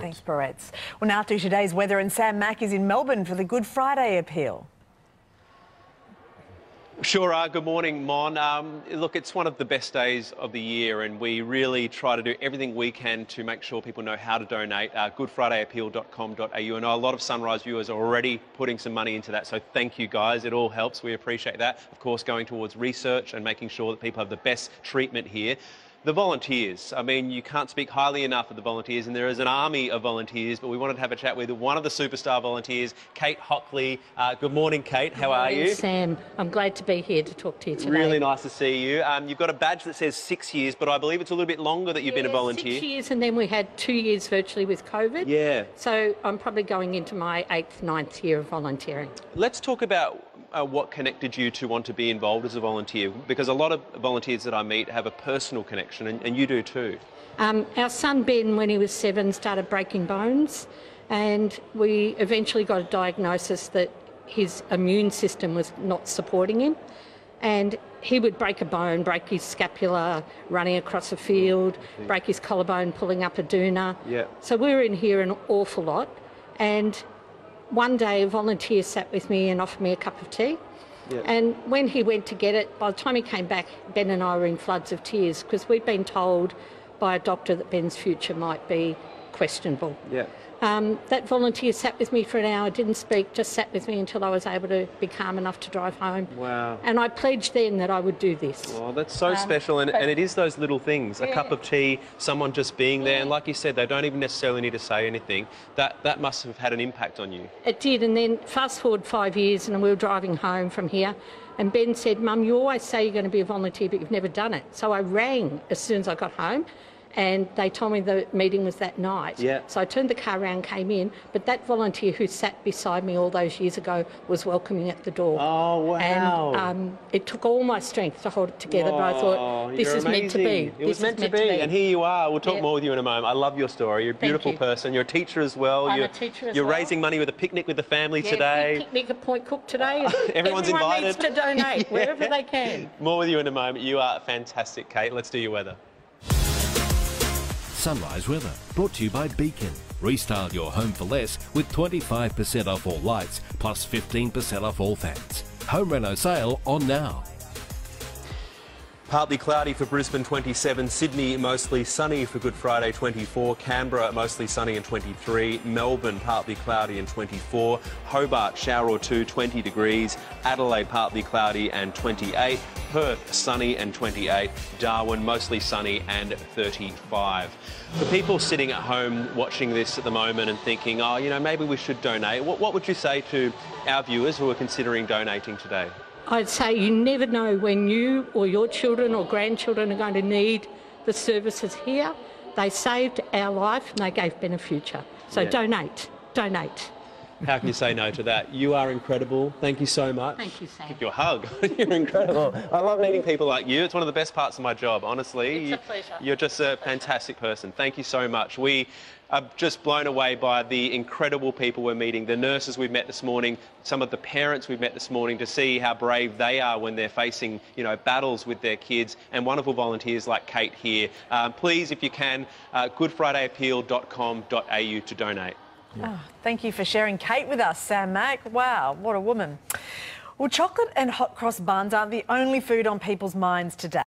Thanks, Barretts. Well, now to today's weather, and Sam Mac is in Melbourne for the Good Friday appeal. Sure are. Good morning, Mon. Um, look, it's one of the best days of the year, and we really try to do everything we can to make sure people know how to donate. Uh, goodfridayappeal.com.au. I know a lot of Sunrise viewers are already putting some money into that, so thank you guys. It all helps. We appreciate that. Of course, going towards research and making sure that people have the best treatment here the volunteers. I mean, you can't speak highly enough of the volunteers, and there is an army of volunteers, but we wanted to have a chat with one of the superstar volunteers, Kate Hockley. Uh, good morning, Kate. How are you? Sam, I'm glad to be here to talk to you today. Really nice to see you. Um, you've got a badge that says six years, but I believe it's a little bit longer that you've yeah, been a volunteer. Six years, and then we had two years virtually with COVID. Yeah. So I'm probably going into my eighth, ninth year of volunteering. Let's talk about uh, what connected you to want to be involved as a volunteer? Because a lot of volunteers that I meet have a personal connection, and, and you do too. Um, our son Ben, when he was seven, started breaking bones, and we eventually got a diagnosis that his immune system was not supporting him. And he would break a bone, break his scapula running across a field, break his collarbone pulling up a doona. Yeah. So we were in here an awful lot. And one day a volunteer sat with me and offered me a cup of tea. Yep. And when he went to get it, by the time he came back, Ben and I were in floods of tears because we'd been told by a doctor that Ben's future might be questionable. Yeah. Um, that volunteer sat with me for an hour, didn't speak, just sat with me until I was able to be calm enough to drive home. Wow. And I pledged then that I would do this. Oh, that's so um, special. And, and, it is those little things yeah. a cup of tea, someone just being there. Yeah. And like you said, they don't even necessarily need to say anything. That, that must have had an impact on you. It did. And then fast forward five years, and we were driving home from here. And Ben said, Mum, you always say you're going to be a volunteer, but you've never done it. So I rang as soon as I got home and they told me the meeting was that night. Yeah. So I turned the car around, came in, but that volunteer who sat beside me all those years ago was welcoming at the door. Oh, wow. And um, it took all my strength to hold it together, but I thought, this is amazing. meant to be. It this was meant, meant to, be. to, be. and here you are. We'll talk yeah. more with you in a moment. I love your story. You're a beautiful you. person. You're a teacher as well. I'm you're, a teacher as You're well. raising money with a picnic with the family yeah, today. picnic at Point Cook today. Everyone's Everyone invited. needs to donate yeah. wherever they can. More with you in a moment. You are fantastic, Kate. Let's do your weather. Sunrise weather brought to you by Beacon. Restyle your home for less with 25% off all lights plus 15% off all fans. Home reno sale on now. Partly cloudy for Brisbane 27, Sydney mostly sunny for Good Friday 24, Canberra mostly sunny and 23, Melbourne partly cloudy and 24, Hobart shower or two 20 degrees, Adelaide partly cloudy and 28, Perth sunny and 28, Darwin mostly sunny and 35. For people sitting at home watching this at the moment and thinking, oh, you know, maybe we should donate, what, what would you say to our viewers who are considering donating today? I'd say you never know when you or your children or grandchildren are going to need the services here. They saved our life and they gave Ben a future. So yeah. donate, donate. How can you say no to that? You are incredible. Thank you so much. Thank you, Sam. Give you a hug. You're incredible. I love meeting people like you. It's one of the best parts of my job, honestly. It's a pleasure. You're just a fantastic person. Thank you so much. We are just blown away by the incredible people we're meeting, the nurses we've met this morning, some of the parents we've met this morning to see how brave they are when they're facing, you know, battles with their kids, and wonderful volunteers like Kate here. Um, please, if you can, uh, goodfridayappeal.com.au to donate. Yeah. Oh, thank you for sharing Kate with us, Sam Mac. Wow, what a woman. Well, chocolate and hot cross buns aren't the only food on people's minds today.